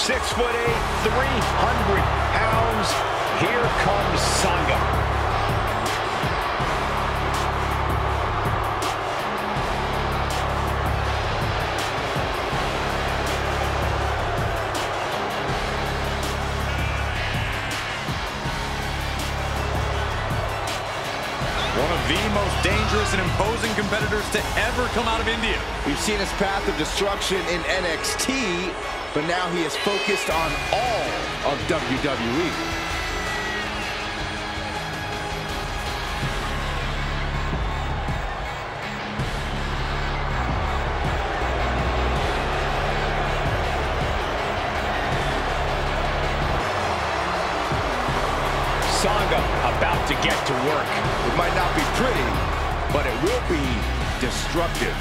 Six foot eight, 300 pounds. Here comes Sanga. One of the most dangerous and imposing competitors to ever come out of India. We've seen his path of destruction in NXT, but now he is focused on all of WWE. Sanga about to get to work. It might not be pretty, but it will be destructive.